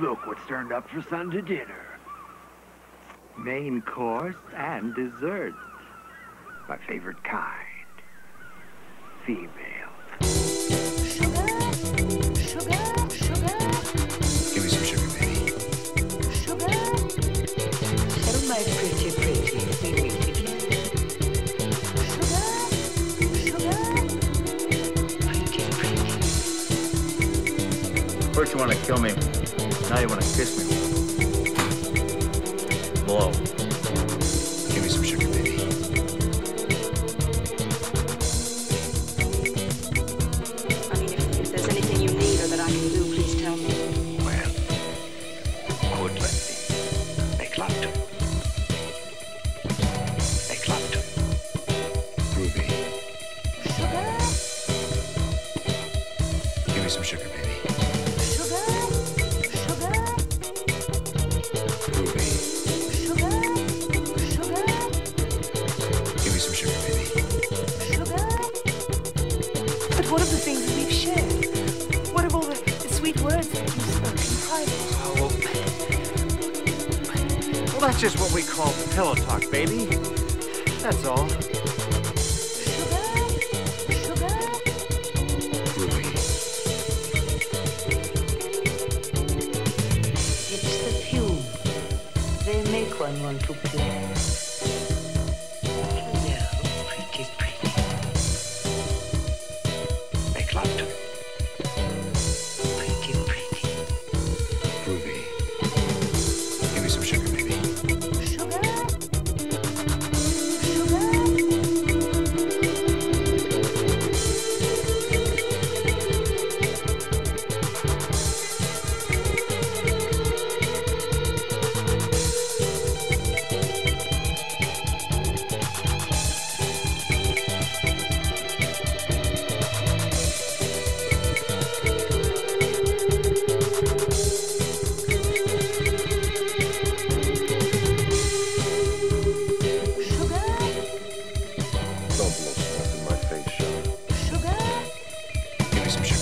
Look what's turned up for Sunday dinner. Main course and dessert. My favorite kind. Female. Sugar, sugar, sugar, Give me some sugar, baby. sugar. Oh, my pretty, pretty, we meet again. Sugar, sugar. Pretty, pretty. First you want to kill me, now you want to kiss me. Blow. Give me some sugar, baby. I mean, if, if there's anything you need or that I can do, please tell me. Well, good lady. Make love to. Make love to. Ruby, give me some sugar, baby. Well, well, that's just what we call pillow talk, baby. That's all. It's the fume. They make one want to play. До встречи.